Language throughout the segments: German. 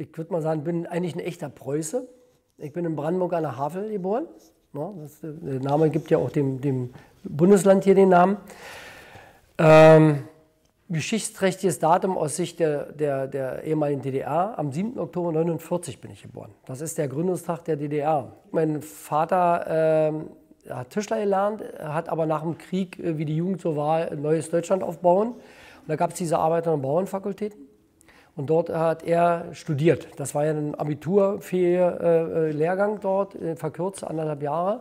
ich würde mal sagen, bin eigentlich ein echter Preuße. Ich bin in Brandenburg an der Havel geboren. Ja, das, der Name gibt ja auch dem, dem Bundesland hier den Namen. Ähm, geschichtsträchtiges Datum aus Sicht der, der, der, ehemaligen DDR. Am 7. Oktober 1949 bin ich geboren. Das ist der Gründungstag der DDR. Mein Vater äh, hat Tischler gelernt, hat aber nach dem Krieg, äh, wie die Jugend so war, ein neues Deutschland aufbauen. Und da gab es diese Arbeiter- und Bauernfakultäten. Und dort hat er studiert. Das war ja ein abiturfähiger äh, Lehrgang dort, äh, verkürzt anderthalb Jahre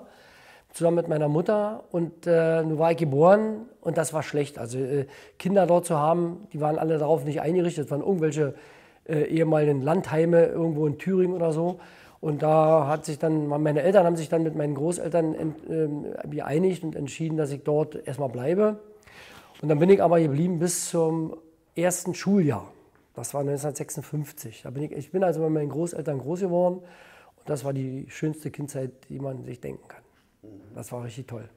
zusammen mit meiner Mutter und äh, nun war ich geboren und das war schlecht. Also äh, Kinder dort zu haben, die waren alle darauf nicht eingerichtet. Das waren irgendwelche äh, ehemaligen Landheime irgendwo in Thüringen oder so. Und da hat sich dann, meine Eltern haben sich dann mit meinen Großeltern ent, ähm, geeinigt und entschieden, dass ich dort erstmal bleibe. Und dann bin ich aber geblieben bis zum ersten Schuljahr. Das war 1956. Da bin ich, ich bin also mit meinen Großeltern groß geworden und das war die schönste Kindzeit, die man sich denken kann. Das war richtig toll.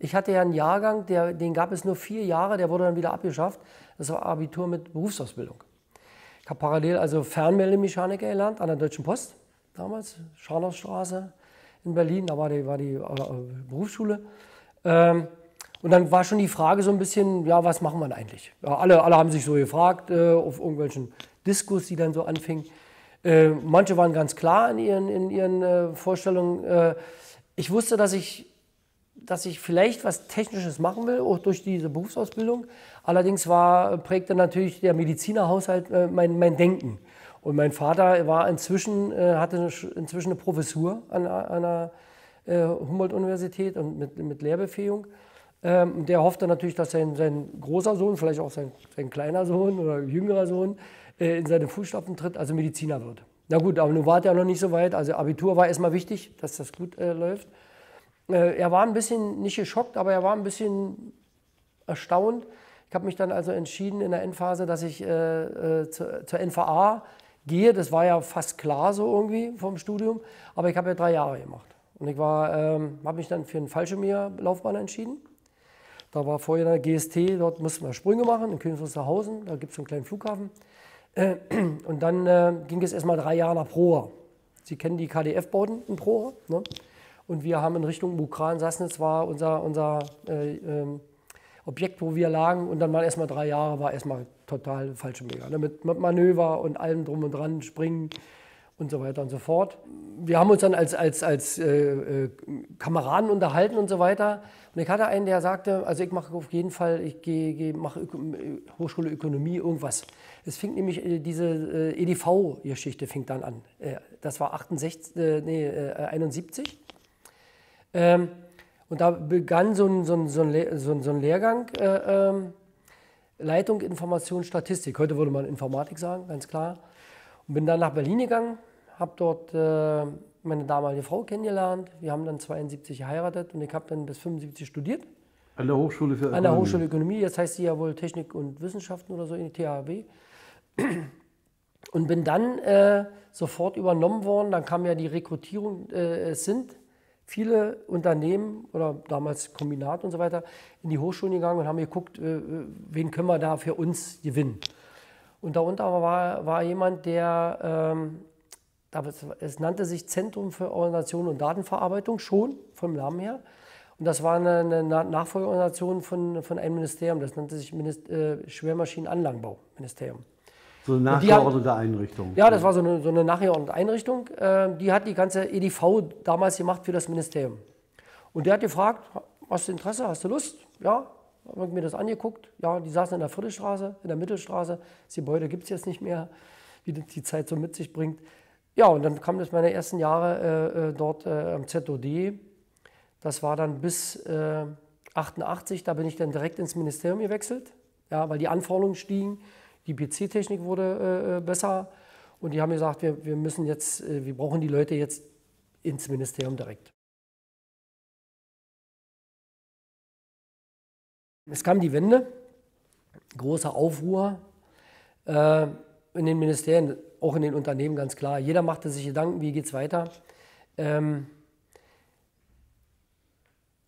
Ich hatte ja einen Jahrgang, der, den gab es nur vier Jahre, der wurde dann wieder abgeschafft. Das war Abitur mit Berufsausbildung. Ich habe parallel also Fernmeldemechaniker gelernt an der Deutschen Post, damals, Scharnhorststraße in Berlin, da war die, war die äh, Berufsschule. Ähm, und dann war schon die Frage so ein bisschen, ja, was machen wir eigentlich? Ja, alle, alle haben sich so gefragt äh, auf irgendwelchen Diskus, die dann so anfingen. Äh, manche waren ganz klar in ihren, in ihren äh, Vorstellungen. Äh, ich wusste, dass ich, dass ich vielleicht was Technisches machen will, auch durch diese Berufsausbildung. Allerdings war, prägte natürlich der Medizinerhaushalt äh, mein, mein Denken. Und mein Vater war inzwischen, äh, hatte inzwischen eine Professur an, an äh, Humboldt-Universität und mit, mit Lehrbefähigung. Ähm, der hoffte natürlich, dass sein, sein großer Sohn, vielleicht auch sein, sein kleiner Sohn oder jüngerer Sohn, äh, in seine Fußstapfen tritt, also Mediziner wird. Na gut, aber nun war er noch nicht so weit. Also Abitur war erstmal wichtig, dass das gut äh, läuft. Äh, er war ein bisschen, nicht geschockt, aber er war ein bisschen erstaunt. Ich habe mich dann also entschieden in der Endphase, dass ich äh, äh zu, zur NVA gehe. Das war ja fast klar so irgendwie vom Studium. Aber ich habe ja drei Jahre gemacht. Und ich ähm, habe mich dann für eine Fallschirmjägerlaufbahn entschieden. Da war vorher eine GST, dort mussten wir Sprünge machen in Königs Wusterhausen. Da gibt es einen kleinen Flughafen. Äh, und dann äh, ging es erstmal drei Jahre nach Proa. Sie kennen die KDF-Bauten in Proa. Ne? Und wir haben in Richtung Mukran Sassnitz war unser, unser äh, ähm, Objekt, wo wir lagen. Und dann waren erstmal drei Jahre, war erstmal total falsche Mega. Ne? Mit, mit, Manöver und allem drum und dran, springen und so weiter und so fort. Wir haben uns dann als, als, als äh, äh, Kameraden unterhalten und so weiter. Und ich hatte einen, der sagte, also ich mache auf jeden Fall, ich gehe, gehe mache Öko Hochschule Ökonomie, irgendwas. Es fing nämlich äh, diese äh, EDV-Geschichte fing dann an. Äh, das war 68, nee, 71. Ähm, und da begann so ein, so ein, so ein, so ein Lehrgang, ähm, Leitung, Information, Statistik. Heute würde man Informatik sagen, ganz klar. Und bin dann nach Berlin gegangen, habe dort meine damalige Frau kennengelernt. Wir haben dann 72 geheiratet und ich habe dann bis 75 studiert. An der Hochschule für Ökonomie? An der Hochschule Ökonomie, jetzt heißt sie ja wohl Technik und Wissenschaften oder so, in die THW. Und bin dann äh, sofort übernommen worden. Dann kam ja die Rekrutierung. Äh, es sind viele Unternehmen oder damals Kombinat und so weiter in die Hochschulen gegangen und haben geguckt, äh, wen können wir da für uns gewinnen. Und darunter war, war jemand, der, ähm, es nannte sich Zentrum für Organisation und Datenverarbeitung schon vom Namen her. Und das war eine, eine Nachfolgeorganisation von, von einem Ministerium, das nannte sich Minist äh, Schwermaschinenanlagenbau-Ministerium. So eine nachgeordnete Einrichtung. Ja, das war so eine, so eine nachgeordnete Einrichtung. Äh, die hat die ganze EDV damals gemacht für das Ministerium. Und der hat gefragt, hast du Interesse, hast du Lust? Ja, habe mir das angeguckt. Ja, die saßen in der Viertelstraße, in der Mittelstraße. Das Gebäude gibt es jetzt nicht mehr, wie die Zeit so mit sich bringt. Ja, und dann kam das meine ersten Jahre äh, äh dort äh, am ZOD das war dann bis äh, 88, da bin ich dann direkt ins Ministerium gewechselt, ja, weil die Anforderungen stiegen, die PC-Technik wurde äh, äh, besser und die haben gesagt, wir, wir müssen jetzt, wir brauchen die Leute jetzt ins Ministerium direkt. Es kam die Wende, großer Aufruhr äh, in den Ministerien, auch in den Unternehmen ganz klar. Jeder machte sich Gedanken, wie geht es weiter. Ähm,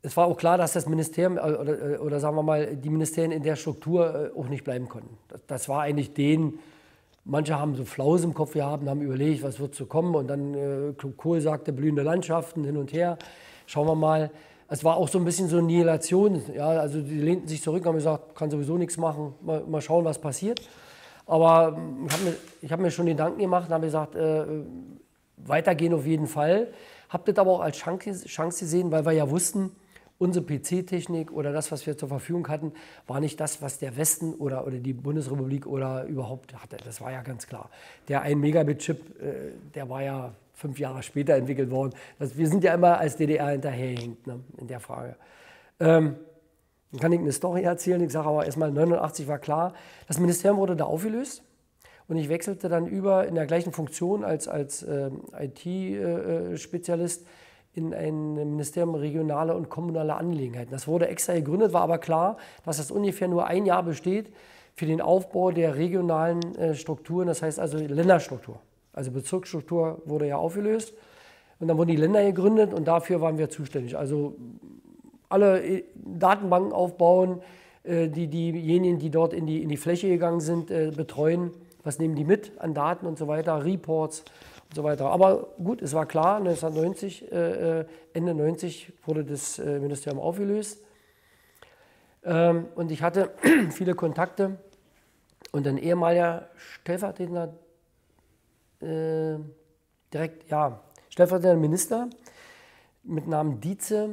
es war auch klar, dass das Ministerium äh, oder, äh, oder sagen wir mal die Ministerien in der Struktur auch nicht bleiben konnten. Das, das war eigentlich den, manche haben so Flaus im Kopf gehabt, haben überlegt, was wird so kommen und dann äh, Kohl sagte blühende Landschaften hin und her. Schauen wir mal. Es war auch so ein bisschen so eine Nihilation. Ja, also die lehnten sich zurück, haben gesagt, kann sowieso nichts machen, mal, mal schauen, was passiert. Aber ich habe mir, hab mir schon Gedanken gemacht und habe gesagt, äh, weitergehen auf jeden Fall. Habe das aber auch als Chance, Chance gesehen, weil wir ja wussten, unsere PC-Technik oder das, was wir zur Verfügung hatten, war nicht das, was der Westen oder, oder die Bundesrepublik oder überhaupt hatte. Das war ja ganz klar. Der 1 Megabit-Chip, äh, der war ja fünf Jahre später entwickelt worden. Das, wir sind ja immer als DDR hinterhergehängt ne, in der Frage. Ähm, dann kann ich eine Story erzählen. Ich sage aber erstmal, 89 war klar. Das Ministerium wurde da aufgelöst. Und ich wechselte dann über in der gleichen Funktion als, als äh, IT-Spezialist in ein Ministerium regionale und kommunale Angelegenheiten. Das wurde extra gegründet, war aber klar, dass das ungefähr nur ein Jahr besteht für den Aufbau der regionalen äh, Strukturen, das heißt also Länderstruktur. Also Bezirksstruktur wurde ja aufgelöst und dann wurden die Länder gegründet und dafür waren wir zuständig. Also alle äh, Datenbanken aufbauen, äh, die diejenigen, die dort in die, in die Fläche gegangen sind, betreuen was nehmen die mit an Daten und so weiter, Reports und so weiter. Aber gut, es war klar, 1990, äh, äh, Ende 90 wurde das äh, Ministerium aufgelöst. Ähm, und ich hatte viele Kontakte und ein ehemaliger Stellvertretender, äh, direkt, ja, stellvertretender Minister mit Namen Dietze,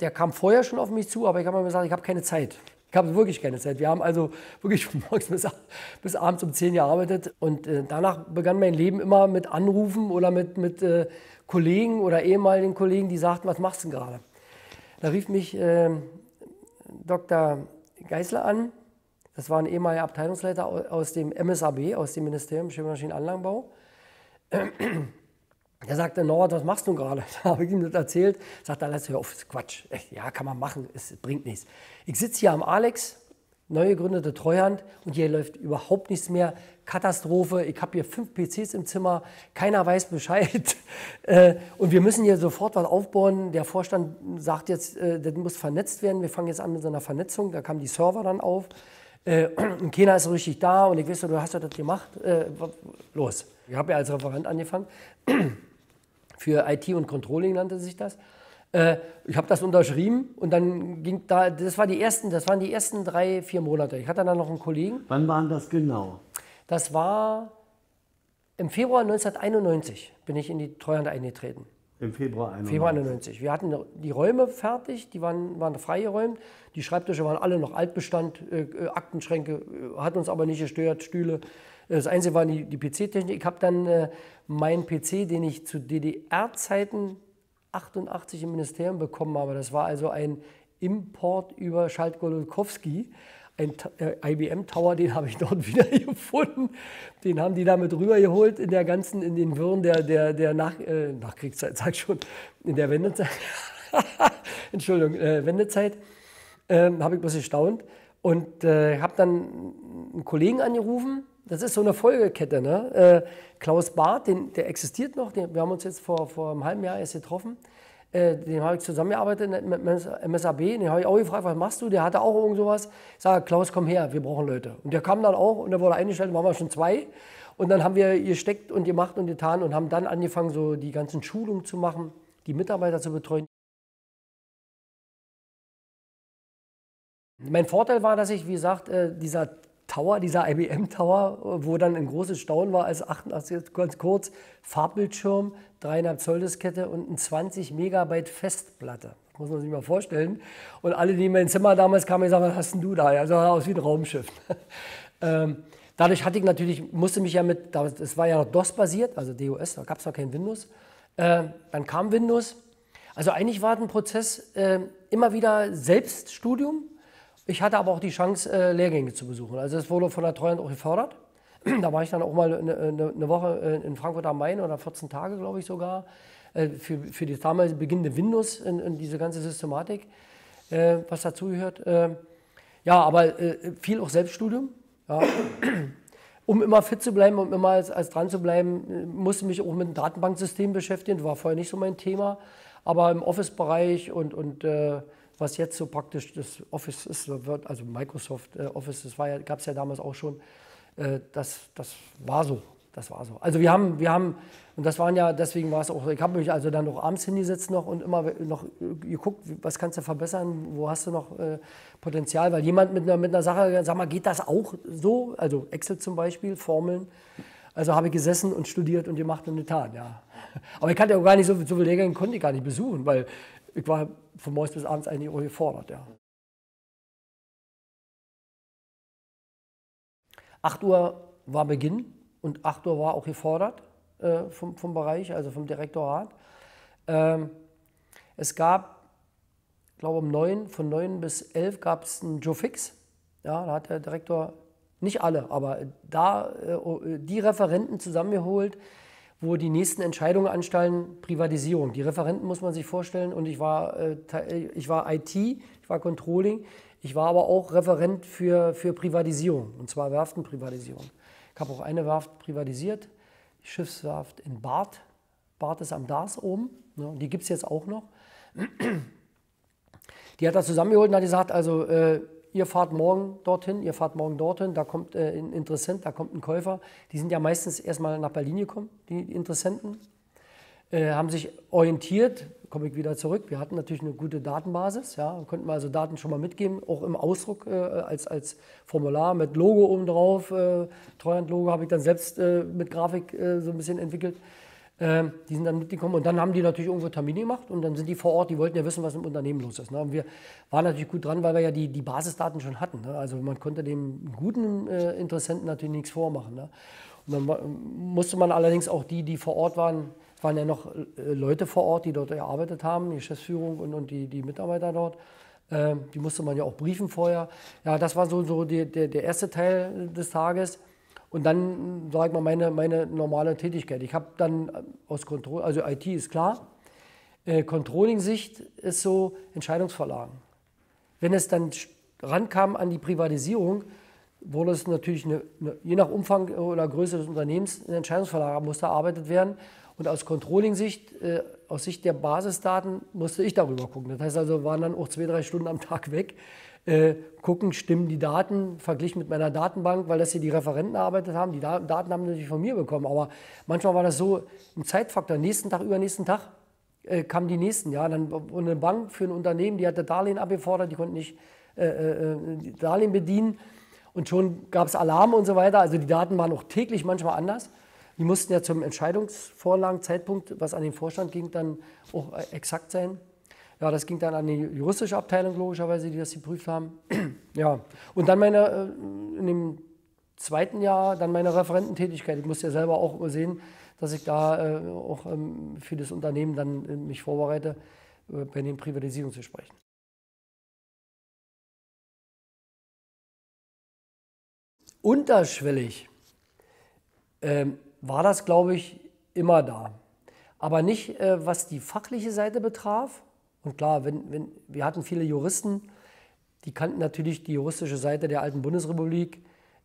der kam vorher schon auf mich zu, aber ich habe mir gesagt, ich habe keine Zeit. Ich habe wirklich keine Zeit. Wir haben also wirklich von morgens bis, bis abends um 10 gearbeitet. Und äh, danach begann mein Leben immer mit Anrufen oder mit, mit äh, Kollegen oder ehemaligen Kollegen, die sagten, was machst du gerade? Da rief mich äh, Dr. Geisler an. Das war ein ehemaliger Abteilungsleiter aus dem MSAB, aus dem Ministerium für Maschinenanlagenbau. Er sagte, Norbert, was machst du gerade? Da habe ich ihm das erzählt. Sagt lass hör auf, Quatsch. Ja, kann man machen, es bringt nichts. Ich sitze hier am Alex, neu gegründete Treuhand und hier läuft überhaupt nichts mehr. Katastrophe, ich habe hier fünf PCs im Zimmer, keiner weiß Bescheid. Äh, und wir müssen hier sofort was aufbauen. Der Vorstand sagt jetzt, äh, das muss vernetzt werden. Wir fangen jetzt an mit so einer Vernetzung. Da kamen die Server dann auf. Äh, und keiner ist so richtig da und ich weiß, du hast ja das gemacht. Los. Ich habe ja als Referent angefangen für IT und Controlling nannte sich das. Äh, ich habe das unterschrieben und dann ging da, das, war die ersten, das waren die ersten drei, vier Monate. Ich hatte dann noch einen Kollegen. Wann waren das genau? Das war im Februar 1991 bin ich in die Treuhand eingetreten. Im Februar 91. Februar 91. Wir hatten die Räume fertig, die waren, waren freigeräumt. Die Schreibtische waren alle noch Altbestand, äh, äh Aktenschränke, äh, hat uns aber nicht gestört, Stühle. Das Einzige war die, die PC-Technik. Ich habe dann äh, meinen PC, den ich zu DDR-Zeiten 88 im Ministerium bekommen habe, das war also ein Import über Schalt-Golokowski, ein äh, IBM Tower, den habe ich dort wieder gefunden. Den haben die damit rübergeholt in der ganzen, in den Wirren der, der, der Nach, äh, Nachkriegszeit, sag schon, in der Wendezeit. Entschuldigung, äh, Wendezeit. Ähm, habe ich bloß gestaunt und äh, habe dann einen Kollegen angerufen, das ist so eine Folgekette. Ne? Äh, Klaus Barth, den, der existiert noch, den, wir haben uns jetzt vor, vor einem halben Jahr erst getroffen. Äh, den habe ich zusammengearbeitet mit MSAB. Den habe ich auch gefragt, was machst du? Der hatte auch irgend sowas. Ich sage, Klaus, komm her, wir brauchen Leute. Und der kam dann auch und der wurde eingestellt, waren wir schon zwei. Und dann haben wir gesteckt und gemacht und getan und haben dann angefangen, so die ganzen Schulungen zu machen, die Mitarbeiter zu betreuen. Mein Vorteil war, dass ich, wie gesagt, äh, dieser Tower, dieser IBM Tower, wo dann ein großes Staunen war, als 88, ganz kurz, Farbbildschirm, 3,5 Zoll Diskette und ein 20 Megabyte Festplatte. Muss man sich mal vorstellen. Und alle, die in mein Zimmer damals kamen, gesagt, was hast denn du da? Sah aus wie ein Raumschiff. ähm, dadurch hatte ich natürlich, musste mich ja mit, das war ja noch DOS-basiert, also DOS, da gab es noch kein Windows. Äh, dann kam Windows. Also eigentlich war ein Prozess äh, immer wieder Selbststudium, ich hatte aber auch die Chance, äh, Lehrgänge zu besuchen. Also es wurde von der Treuhand auch gefördert. da war ich dann auch mal eine, Woche äh, in Frankfurt am Main oder 14 Tage, glaube ich sogar, äh, für, für die damals beginnende Windows in, in diese ganze Systematik, was dazugehört. Ja, aber viel auch Selbststudium. Ja. Um immer fit zu bleiben, um immer als, als dran zu bleiben, musste mich auch mit dem Datenbanksystem beschäftigen. Das war vorher nicht so mein Thema. Aber im Office-Bereich und, und was jetzt so praktisch das Office ist, also Microsoft äh, Office, das ja, gab es ja damals auch schon, äh, das, das war so. Das war so. Also wir haben, wir haben, und das waren ja, deswegen war es auch, ich habe mich also dann noch abends hingesetzt noch und immer noch geguckt, was kannst du verbessern, wo hast du noch äh, Potenzial, weil jemand mit einer, mit einer Sache, sag mal, geht das auch so? Also Excel zum Beispiel, Formeln. Also habe ich gesessen und studiert und gemacht und getan, ja. Aber ich kannte auch gar nicht so, so viele Lehrgänge, konnte ich gar nicht besuchen, weil ich war von morgens bis abends eigentlich auch gefordert, ja. 8 Uhr war Beginn und 8 Uhr war auch gefordert äh, vom, vom Bereich, also vom Direktorat. Ähm, es gab, glaube um 9, von 9 bis 11 gab es einen Joe Fix. Ja, da hat der Direktor, nicht alle, aber da äh, die Referenten zusammengeholt, wo die nächsten Entscheidungen anstellen, Privatisierung. Die Referenten muss man sich vorstellen und ich war, äh, ich war IT, ich war Controlling, ich war aber auch Referent für, für Privatisierung, und zwar Werftenprivatisierung. Ich habe auch eine Werft privatisiert, die Schiffswerft in Barth. Barth ist am Dars oben, ne, die gibt es jetzt auch noch. Die hat da zusammengeholt und hat gesagt, also äh, ihr fahrt morgen dorthin, ihr fahrt morgen dorthin, da kommt äh, ein Interessent, da kommt ein Käufer. Die sind ja meistens erstmal nach Berlin gekommen, die Interessenten, äh, haben sich orientiert, komme ich wieder zurück. Wir hatten natürlich eine gute Datenbasis, ja, konnten wir also Daten schon mal mitgeben, auch im Ausdruck äh, als, als Formular mit Logo oben drauf. Äh, Treuhand-Logo habe ich dann selbst äh, mit Grafik äh, so ein bisschen entwickelt. Ähm, die sind dann mitgekommen und dann haben die natürlich irgendwo Termine gemacht und dann sind die vor Ort, die wollten ja wissen, was im Unternehmen los ist. Ne? Und wir waren natürlich gut dran, weil wir ja die, die Basisdaten schon hatten. Ne? Also man konnte dem guten äh, Interessenten natürlich nichts vormachen. Ne? Und dann musste man allerdings auch die, die vor Ort waren, waren ja noch äh, Leute vor Ort, die dort gearbeitet haben, die Geschäftsführung und, und die, die Mitarbeiter dort. Ähm, die musste man ja auch briefen vorher. Ja, das war so, so die, der, der erste Teil des Tages. Und dann, sage ich mal, meine, meine normale Tätigkeit. Ich habe dann äh, aus Kontrolle, also IT ist klar, äh, Controlling-Sicht ist so Entscheidungsverlagen. Wenn es dann rankam an die Privatisierung, wurde es natürlich, eine, eine, je nach Umfang oder Größe des Unternehmens, eine Entscheidungsverlagerung musste erarbeitet werden. Und aus Controlling-Sicht, äh, aus Sicht der Basisdaten, musste ich darüber gucken. Das heißt also, waren dann auch zwei, drei Stunden am Tag weg, äh, gucken, stimmen die Daten, verglichen mit meiner Datenbank, weil das hier die Referenten erarbeitet haben. Die Daten haben natürlich von mir bekommen, aber manchmal war das so ein Zeitfaktor. Nächsten Tag, übernächsten Tag äh, kamen die nächsten. Ja, dann eine Bank für ein Unternehmen, die hatte Darlehen abgefordert, die konnten nicht äh, äh, äh Darlehen bedienen. Und schon gab es Alarme und so weiter. Also die Daten waren auch täglich manchmal anders. Die mussten ja zum Entscheidungsvorlagenzeitpunkt, was an den Vorstand ging, dann auch äh, exakt sein. Ja, das ging dann an die juristische Abteilung logischerweise, die das geprüft haben. ja, und dann meine, äh, in dem zweiten Jahr, dann meine Referententätigkeit. Ich musste ja selber auch sehen, dass ich da äh, auch ähm, für das Unternehmen dann mich vorbereite, bei den Privatisierungen zu sprechen. Unterschwellig ähm, war das, glaube ich, immer da. Aber nicht, äh, was die fachliche Seite betraf, und klar, wenn, wenn, wir hatten viele Juristen, die kannten natürlich die juristische Seite der alten Bundesrepublik,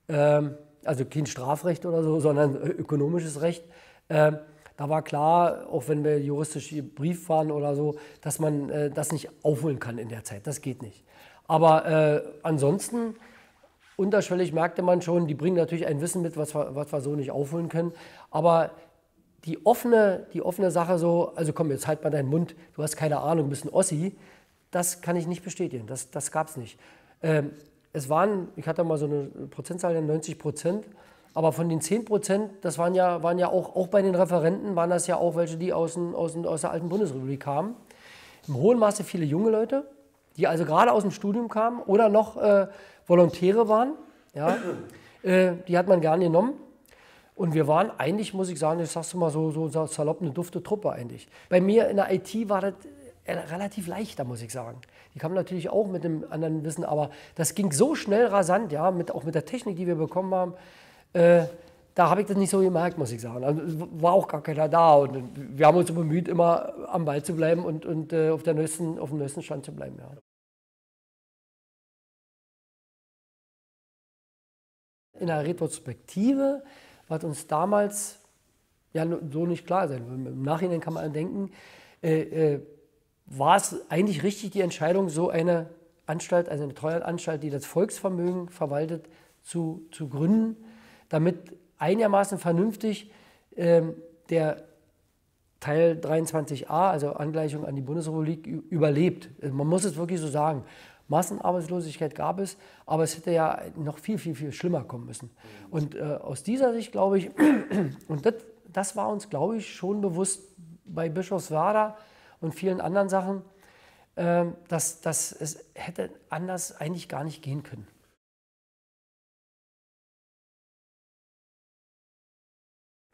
ähm, also kein Strafrecht oder so, sondern ökonomisches Recht. Ähm, da war klar, auch wenn wir juristisch Brief waren oder so, dass man äh, das nicht aufholen kann in der Zeit. Das geht nicht. Aber äh, ansonsten, unterschwellig merkte man schon, die bringen natürlich ein Wissen mit, was wir, was wir so nicht aufholen können. Aber die offene, die offene Sache so, also komm, jetzt halt mal deinen Mund, du hast keine Ahnung, bist ein Ossi, das kann ich nicht bestätigen, das, das gab es nicht. Ähm, es waren, ich hatte mal so eine Prozentzahl von 90 Prozent, aber von den 10 Prozent, das waren ja, waren ja auch, auch bei den Referenten, waren das ja auch welche, die aus, aus, aus der alten Bundesrepublik kamen. Im hohen Maße viele junge Leute, die also gerade aus dem Studium kamen oder noch äh, Volontäre waren. Ja, äh, die hat man gerne genommen. Und wir waren eigentlich, muss ich sagen, ich sag's mal so, so salopp, eine dufte Truppe eigentlich. Bei mir in der IT war das äh, relativ leichter, muss ich sagen. Die kamen natürlich auch mit dem anderen Wissen, aber das ging so schnell rasant, ja, mit, auch mit der Technik, die wir bekommen haben. Äh, da habe ich das nicht so gemerkt, muss ich sagen. Also, war auch gar keiner da. Und wir haben uns bemüht, immer am Ball zu bleiben und, und äh, auf, der neuesten, auf dem neuesten Stand zu bleiben. Ja. In der Retrospektive was uns damals ja so nicht klar sein. Im Nachhinein kann man denken, äh, äh, war es eigentlich richtig, die Entscheidung, so eine Anstalt, also eine Treuhandanstalt, die das Volksvermögen verwaltet, zu, zu gründen, damit einigermaßen vernünftig ähm, der Teil 23a, also Angleichung an die Bundesrepublik, überlebt. Man muss es wirklich so sagen. Massenarbeitslosigkeit gab es, aber es hätte ja noch viel, viel, viel schlimmer kommen müssen. Und äh, aus dieser Sicht glaube ich, und das, das war uns, glaube ich, schon bewusst bei Bischofswerda und vielen anderen Sachen, äh, dass, dass es hätte anders eigentlich gar nicht gehen können.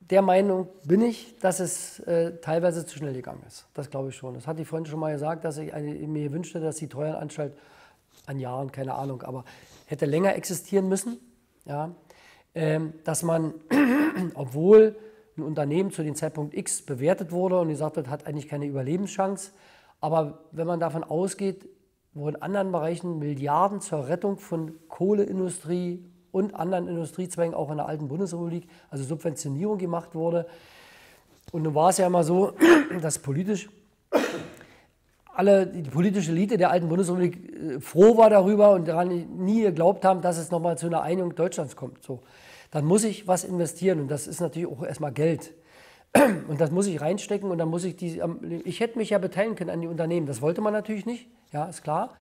der Meinung bin ich, dass es äh, teilweise zu schnell gegangen ist. Das glaube ich schon. Das hat die Freundin schon mal gesagt, dass ich eine, mir wünschte, dass die Treuhandanstalt an Jahren, keine Ahnung, aber hätte länger existieren müssen. Ja? Ähm, dass man, obwohl ein Unternehmen zu dem Zeitpunkt X bewertet wurde und gesagt hat, hat eigentlich keine Überlebenschance, aber wenn man davon ausgeht, wo in anderen Bereichen Milliarden zur Rettung von Kohleindustrie und anderen Industriezweigen auch in der alten Bundesrepublik, also Subventionierung gemacht wurde. Und nun war es ja immer so, dass politisch alle, die politische Elite der alten Bundesrepublik äh, froh war darüber und daran nie geglaubt haben, dass es nochmal zu einer Einigung Deutschlands kommt. So. Dann muss ich was investieren und das ist natürlich auch erstmal Geld. Und das muss ich reinstecken und dann muss ich die, ich hätte mich ja beteiligen können an die Unternehmen. Das wollte man natürlich nicht, ja, ist klar.